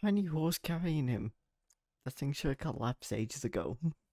Tiny horse carrying him? That thing should have collapsed ages ago.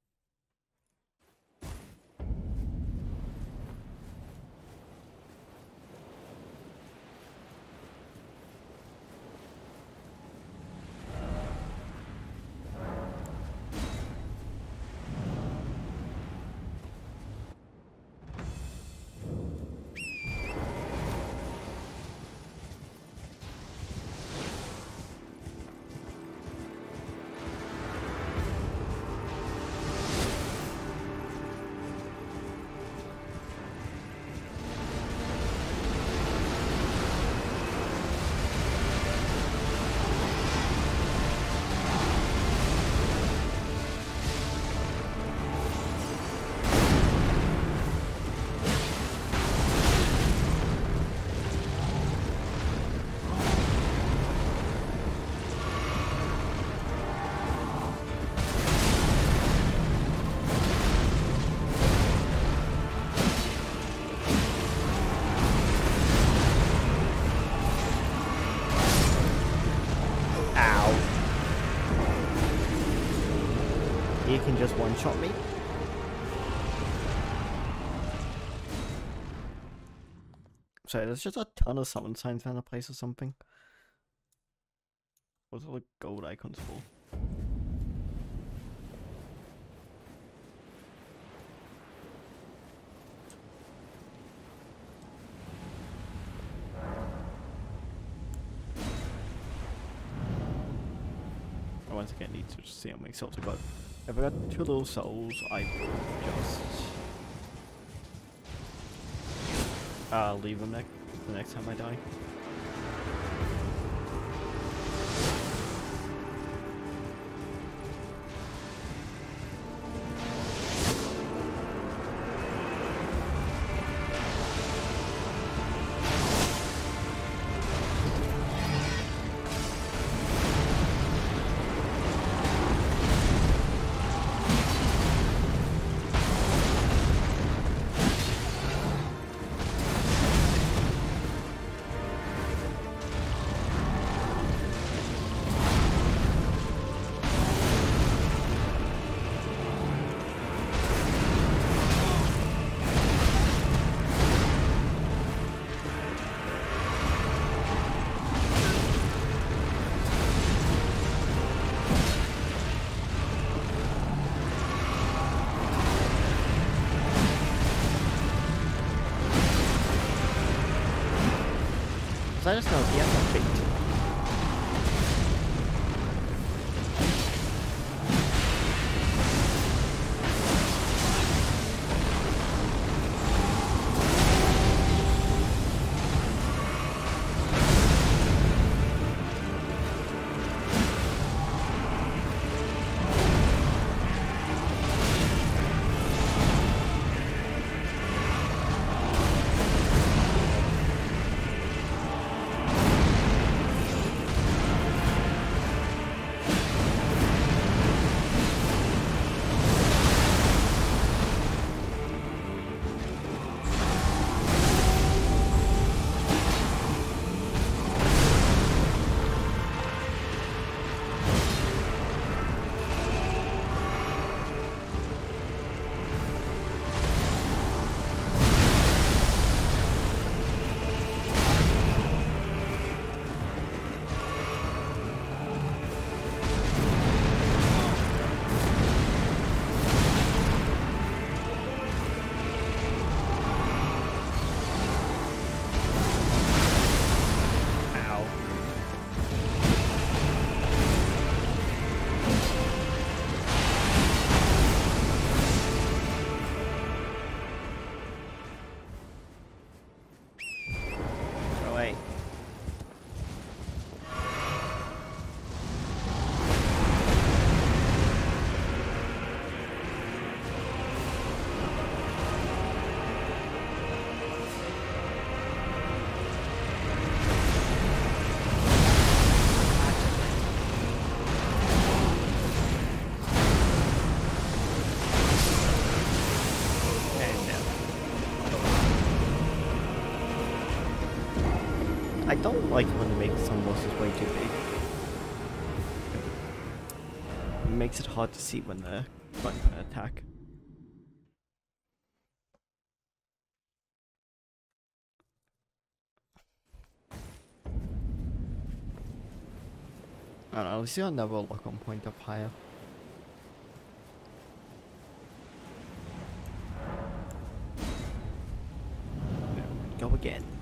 one-shot me? Sorry, there's just a ton of summon signs around the place or something. What's all the gold icons for? I once again need to see how many souls I got. If I got two little souls, I will just uh, leave them next the next time I die. I just know I don't like when they make some bosses way too big. makes it hard to see when they're for an attack. I don't know, we see another lock on point up higher. Go again.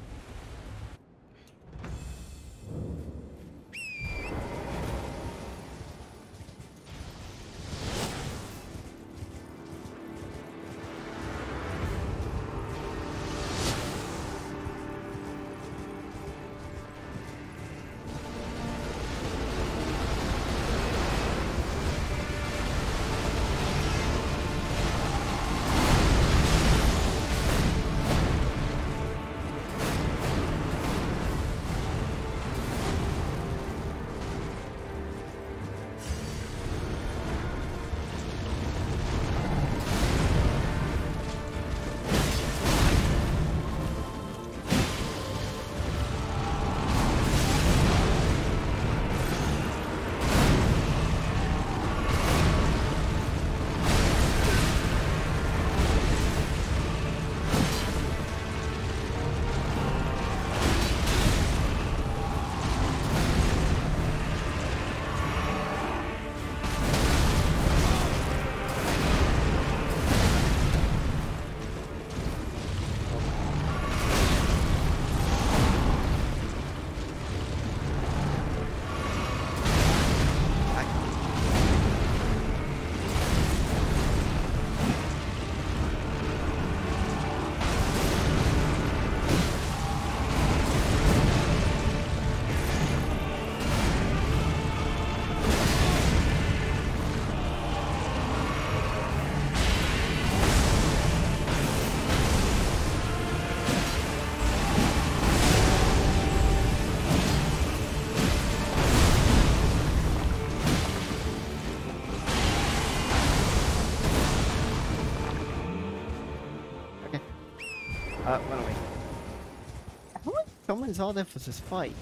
There for this fight?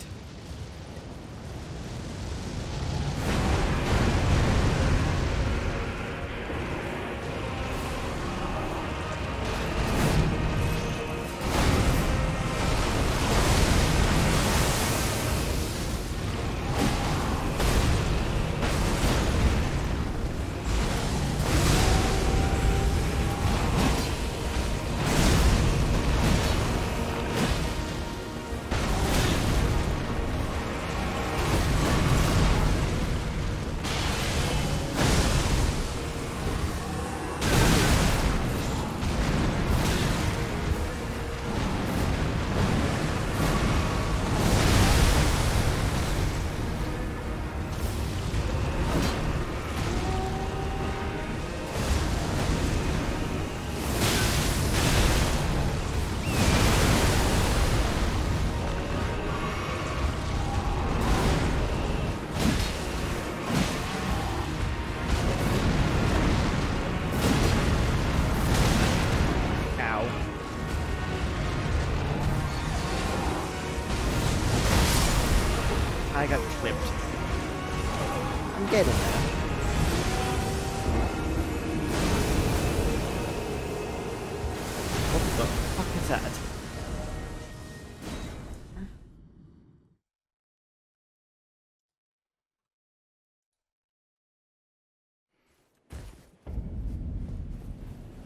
There. What the fuck is that?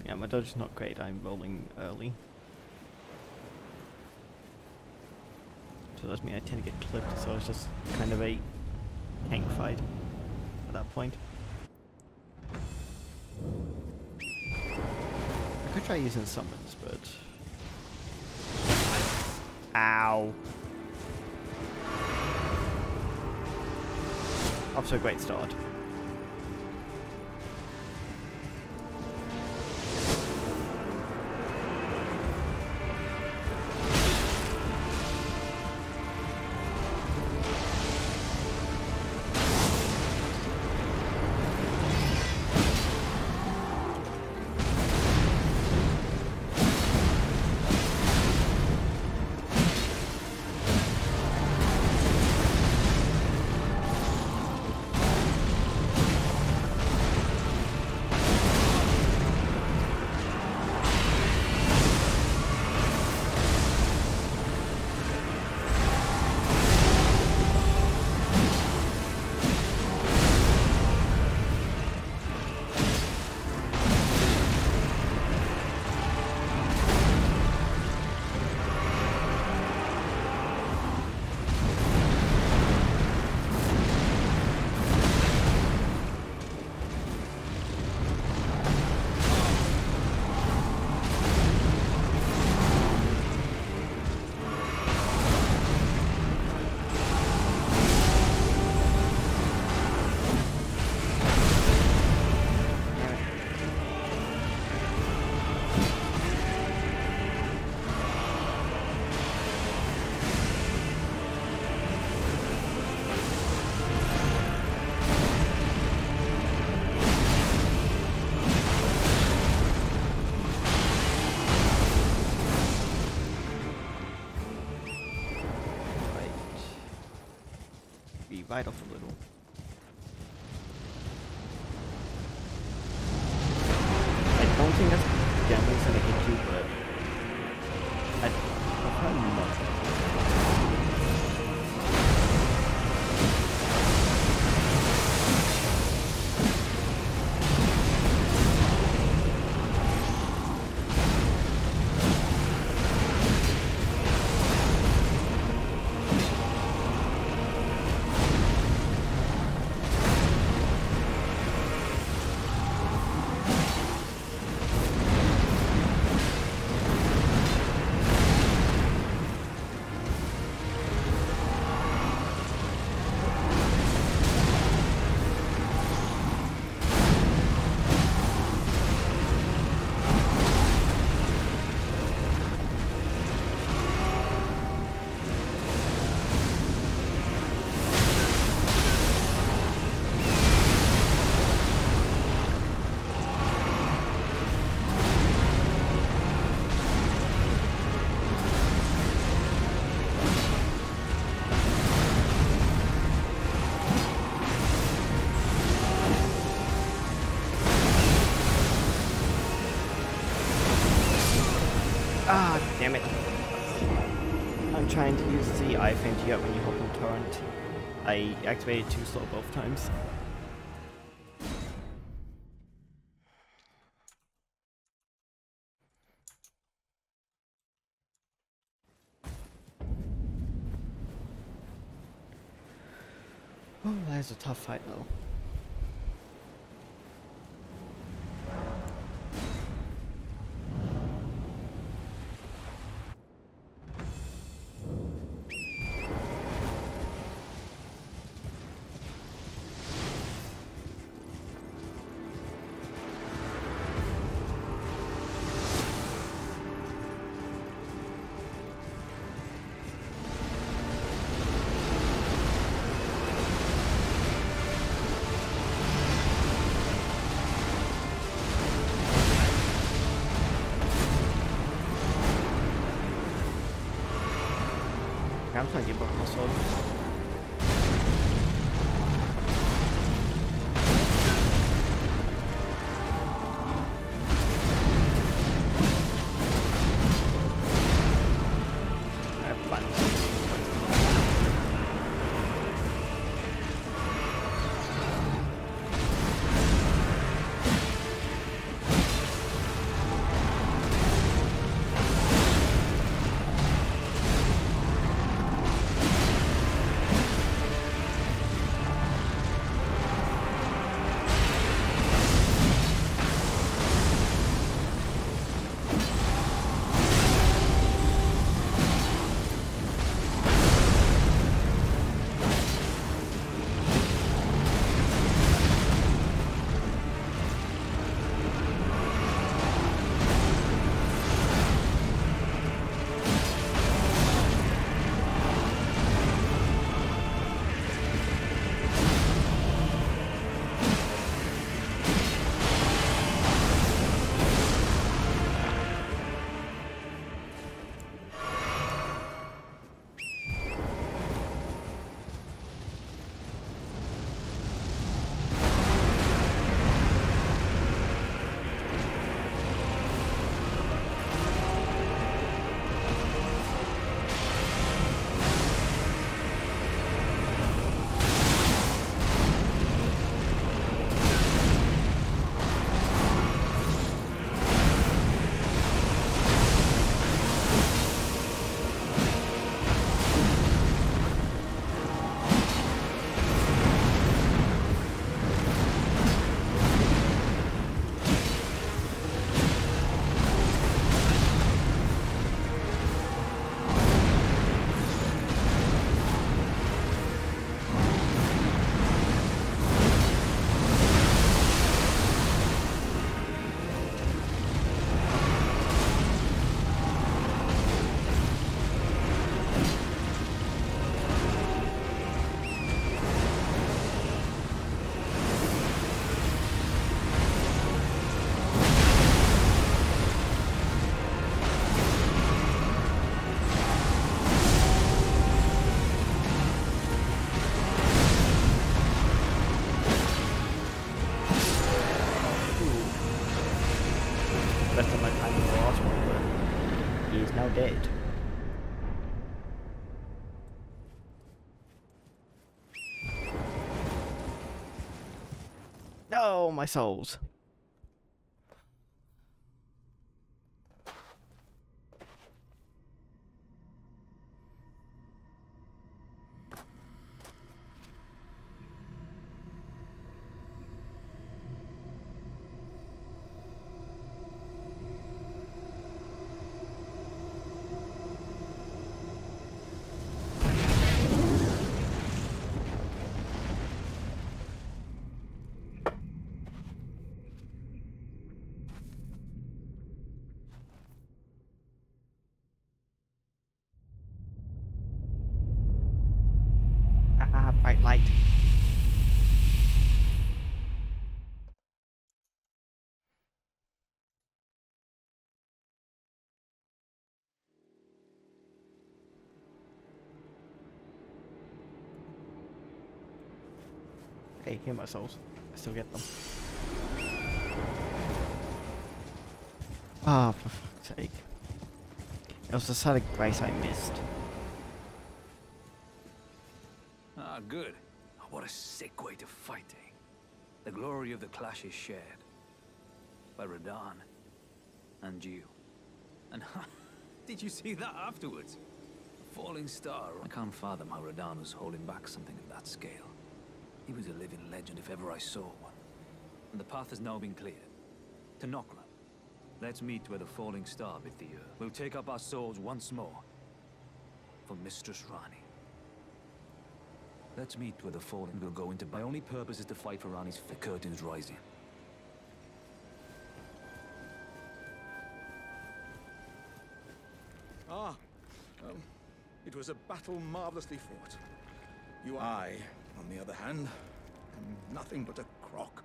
Yeah, my dodge is not great. I'm rolling early. So that's mean I tend to get clipped, so it's just kind of a tank fight that point. I could try using summons, but... Ow! Off to a great start. vital for activated too slow both times. Oh, that is a tough fight though. No, my souls. Hey, here are my souls. I still get them. Ah, for fuck's sake. It was the site of grace I missed. Ah, good. What a sick way to fight, eh? The glory of the clash is shared. By Radahn. And you. And did you see that afterwards? A falling star. I can't fathom how Radahn was holding back something of that scale. He was a living legend if ever I saw one. And the path has now been cleared. To Nokron. Let's meet where the falling star bit the earth. We'll take up our swords once more. For Mistress Ranni. Let's meet where the fallen will go into. My only purpose is to fight for Ranni's the curtains rising. Ah, um, it was a battle marvelously fought. You I, on the other hand, I'm nothing but a crock.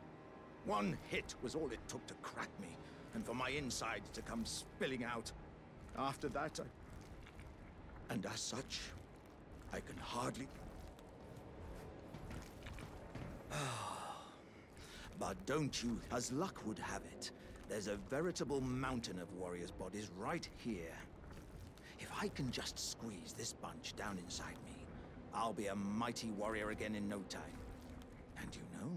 One hit was all it took to crack me, and for my insides to come spilling out. After that, I... And as such, I can hardly... But don't you, as luck would have it, there's a veritable mountain of warriors' bodies right here. If I can just squeeze this bunch down inside me, I'll be a mighty warrior again in no time. And you know,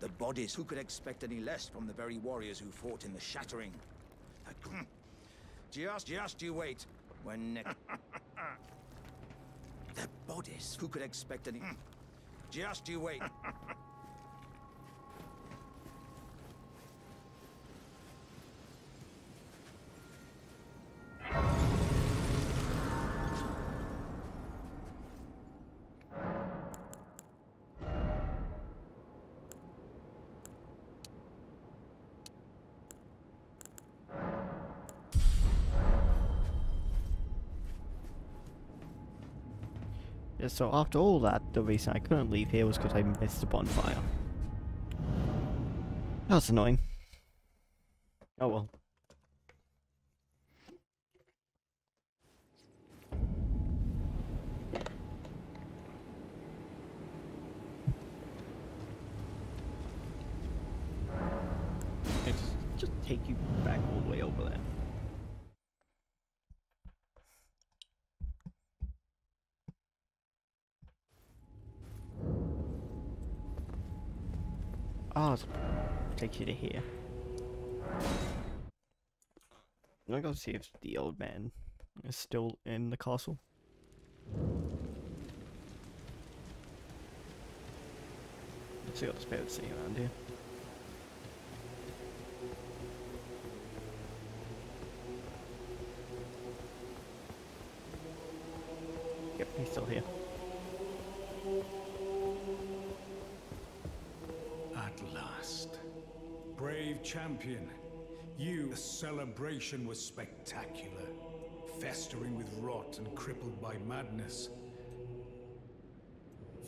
the bodies, who could expect any less from the very warriors who fought in the Shattering? Just, just you wait. When next... the bodies, who could expect any... Just you wait. So after all that, the reason I couldn't leave here was because I missed the bonfire. That's annoying. Oh well. It's just take you back all the way over there. Oh, take you to here. I'm gonna go see if the old man is still in the castle. Let's see what the spirits see around here. Yep, he's still here. Champion. You, the celebration was spectacular. Festering with rot and crippled by madness.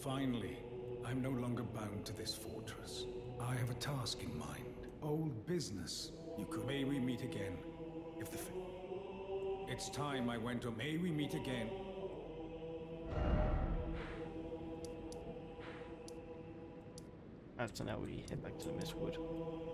Finally, I'm no longer bound to this fortress. I have a task in mind. Old business. You could. May we meet again. If the. It's time I went to. May we meet again. After now we head back to the Mistwood.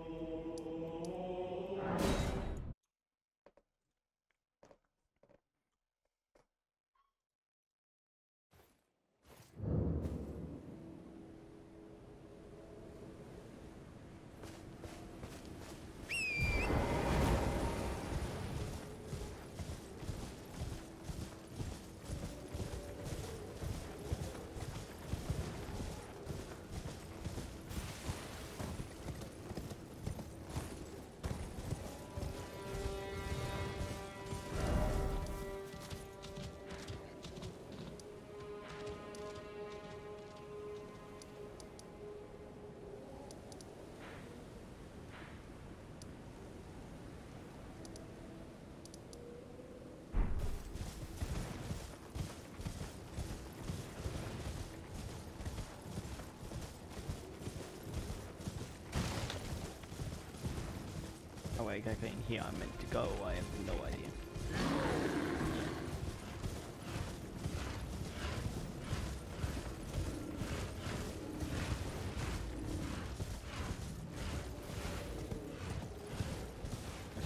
Oh, how exactly in here I'm meant to go, I have no idea.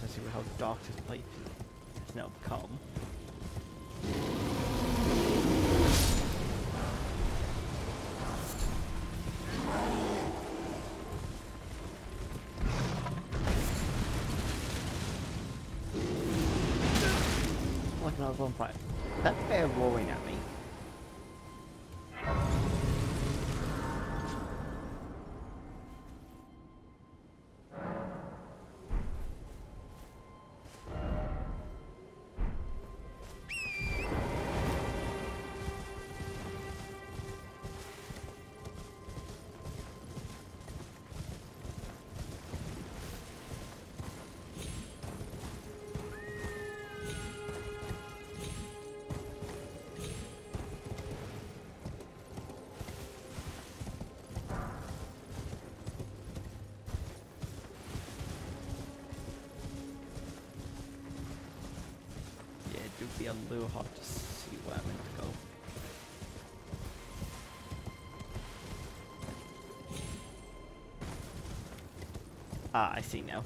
Let's see how dark this place has now become. Like another vampire. That bear roaring at a little hard to see where I'm meant to go. Ah, I see now.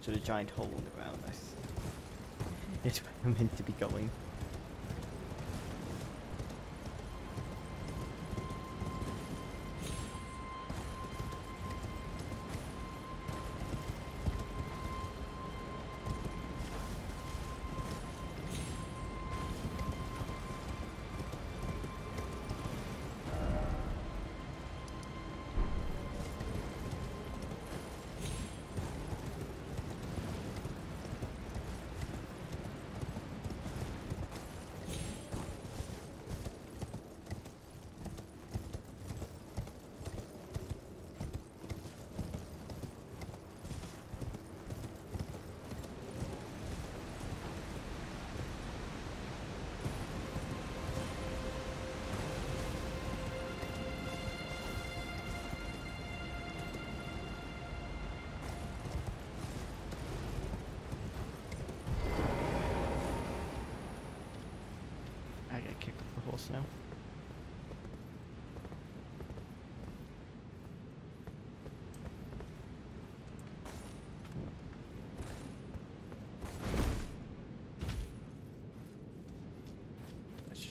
So the giant hole in the ground, It's where I'm meant to be going.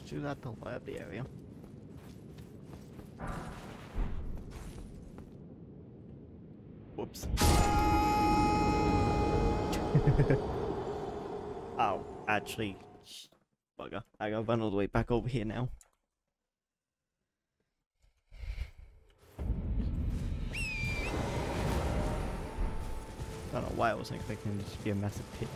Do that to light up the area. Whoops. oh, actually, bugger. I gotta run all the way back over here now. I don't know why I wasn't expecting this to be a massive pit.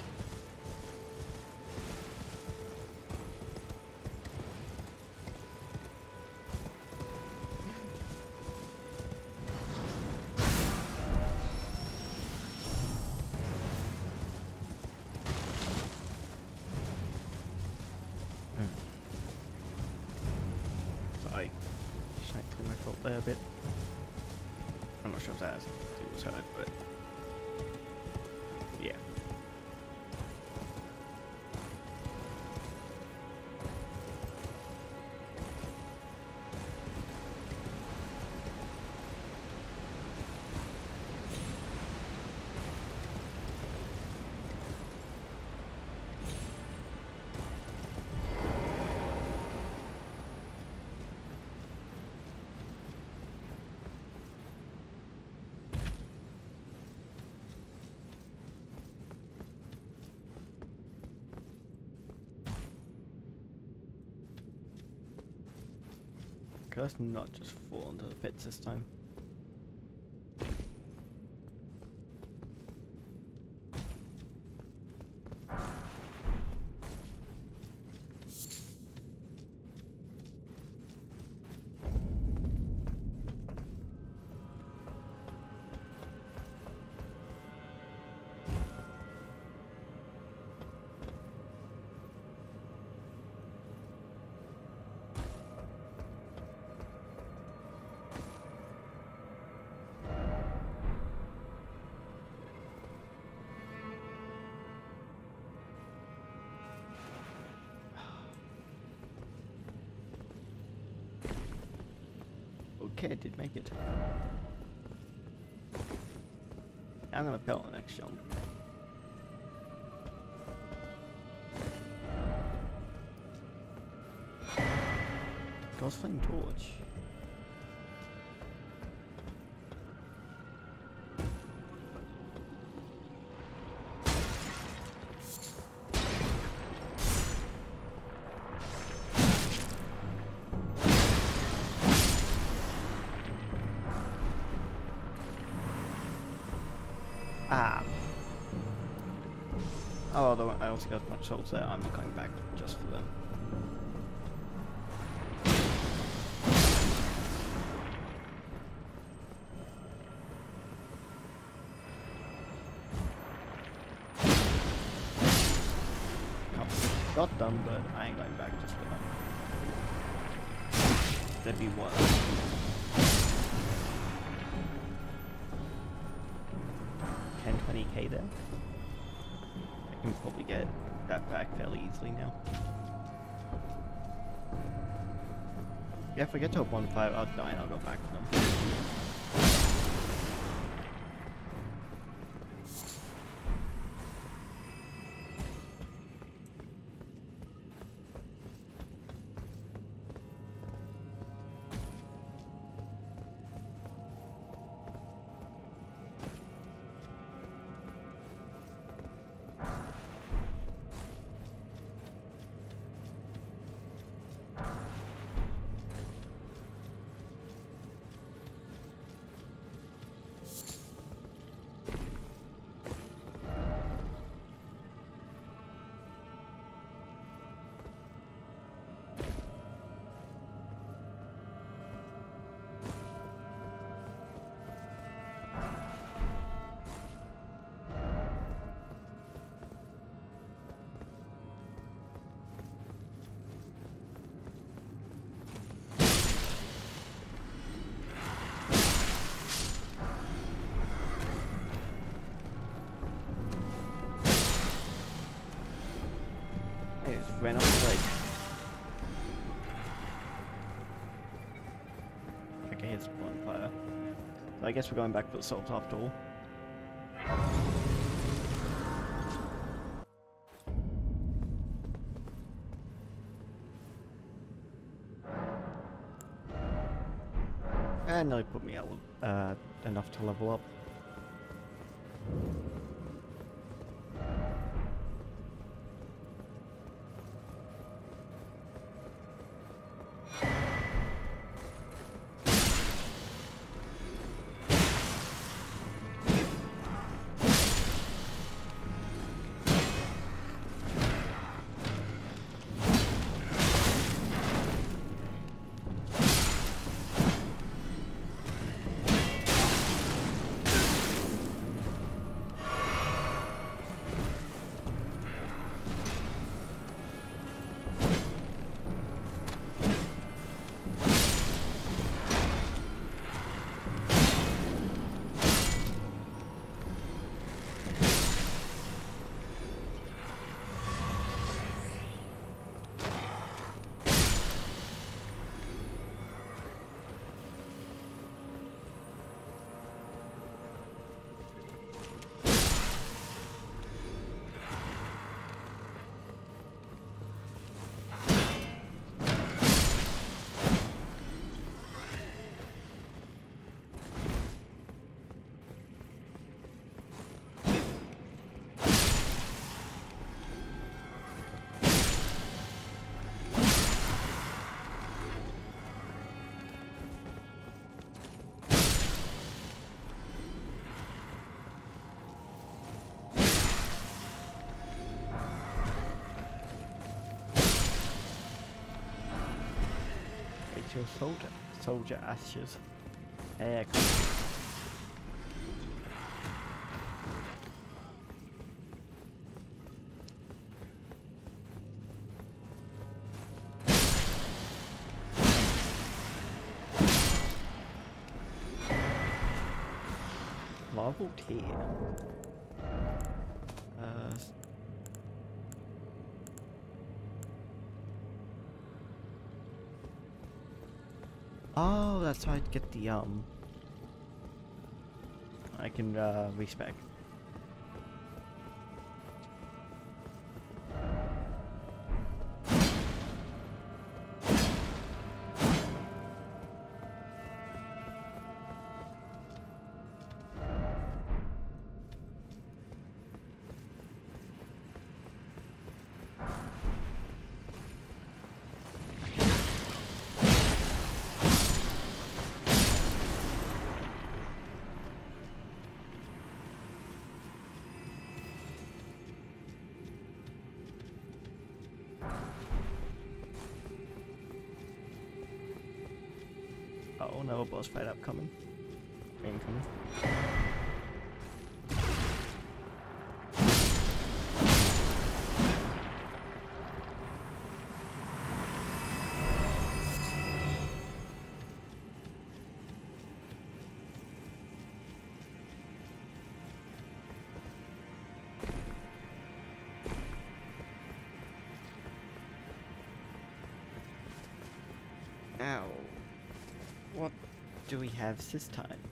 Okay, let's not just fall into the pits this time. I'm gonna fail the next jump. Gosling torch. Although I also got much souls there, I'm not coming back just for them. Got them, but I ain't going back just for them. That'd be. 10, 20k there. Can probably get that back fairly easily now. Yeah, if I get to a 1.5 out of 9, I'll go back to them. Ran off the lake. Okay, it's bonfire. So I guess we're going back for the salt after all. And they put me out uh, enough to level up. Soldier, soldier ashes. Excellent. Level tier. Uh, s- Oh, that's how I get the um. I can uh, respec. Boss fight upcoming. Incoming. Ow. Do we have this time?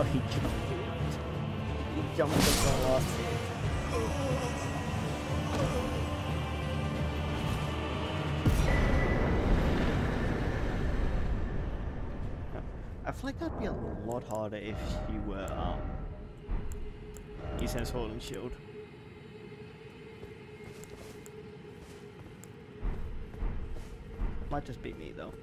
Oh, he jumped. He jumped. I feel like that'd be a lot harder if you were um a sword and shield. Might just be me though.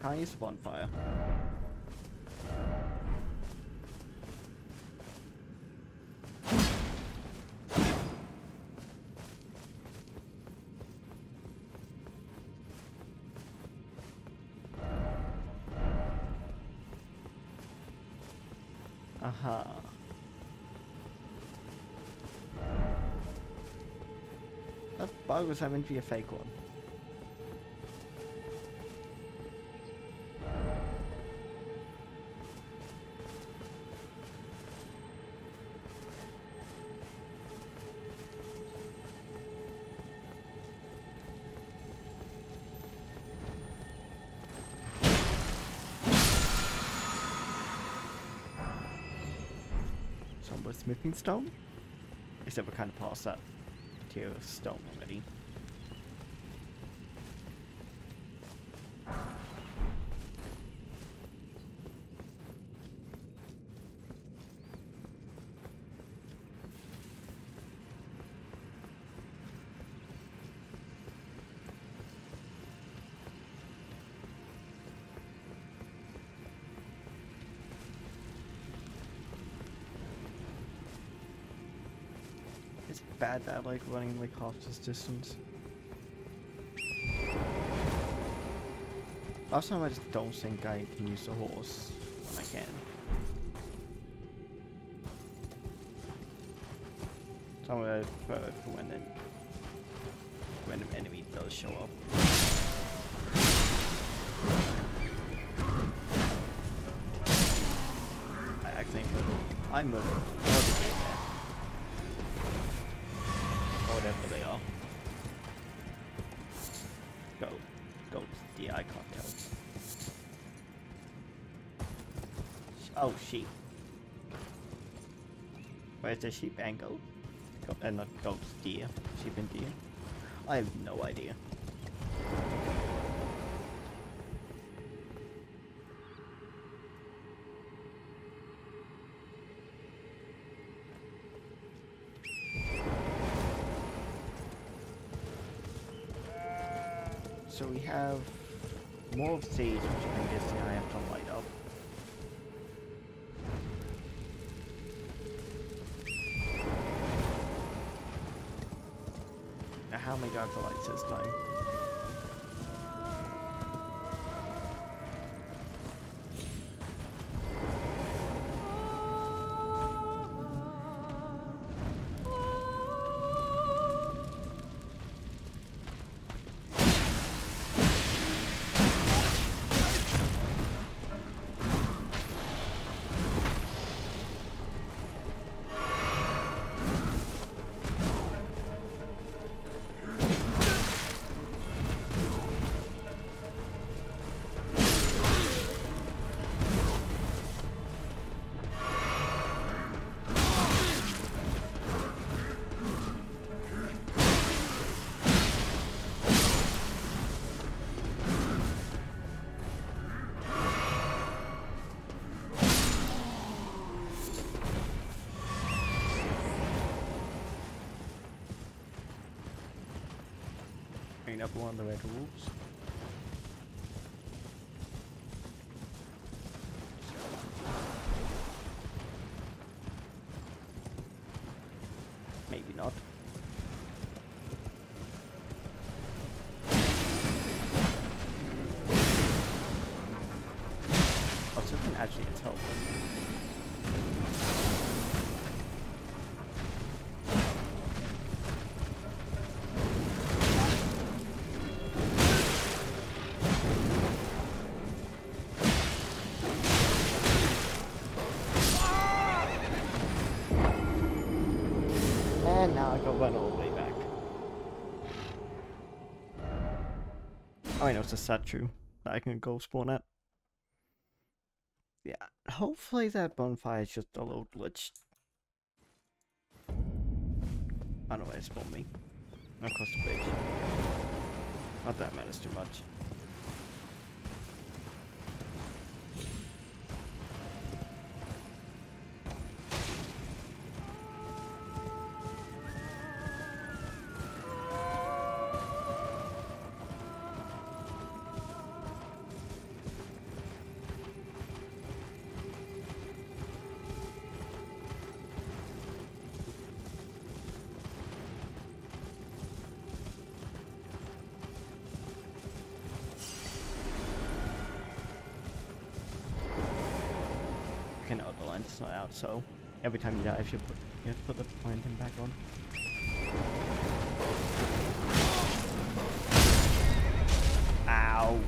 Can't use bonfire. Aha. That bug was having to be a fake one. Somewhere smithing stone? Except we're kind of past that tier of stone already. bad like running like half this distance. Last time I just don't think I can use the horse when I can. So I'm gonna prefer for when then random enemy does show up. I think I murdered. Oh, sheep. Where's the sheep and goat? Go and not goats, deer. Sheep and deer. I have no idea. So we have more of these, which I'm guessing I have to light up one of the red wolves. I know it's a statue that I can go spawn at. Yeah, hopefully that bonfire is just a little glitch. I don't know where it spawned me. Across the bridge. Not that matters too much. Lantern's not out, so every time you die, you put you have to put the lantern back on. Ow.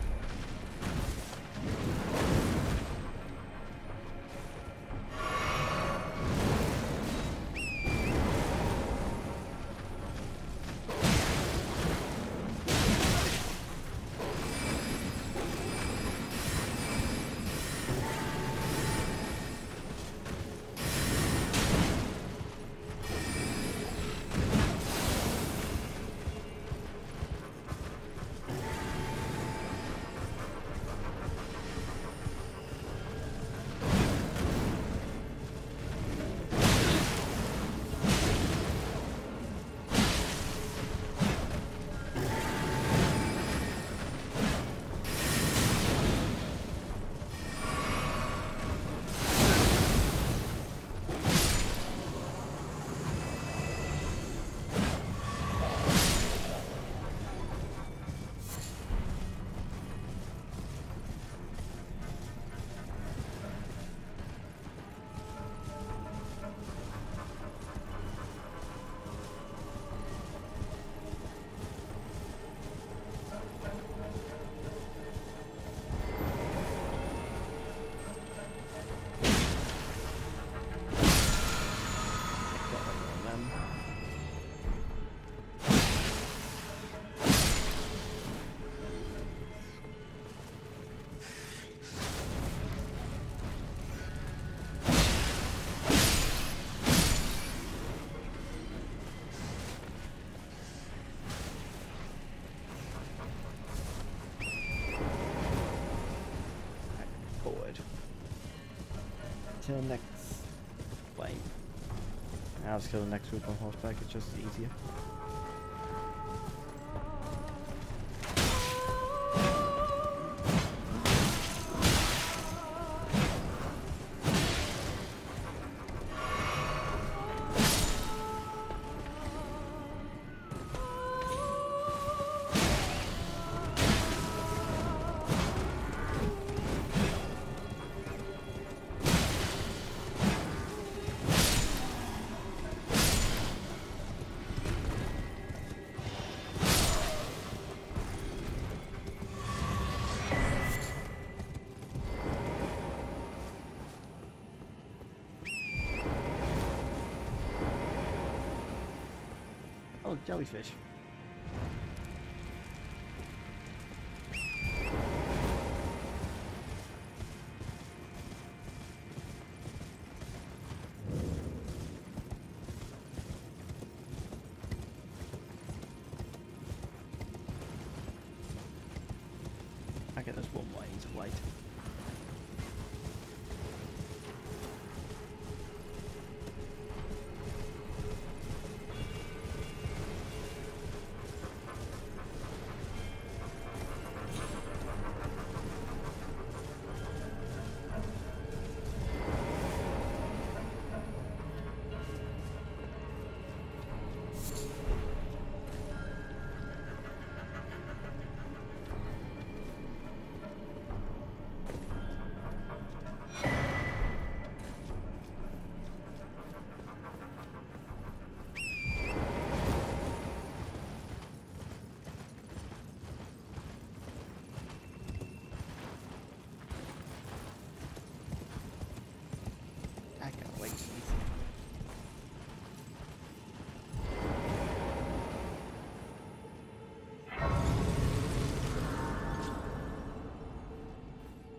To the next wave. I'll just kill the next group on horseback, it's just easier. Jellyfish.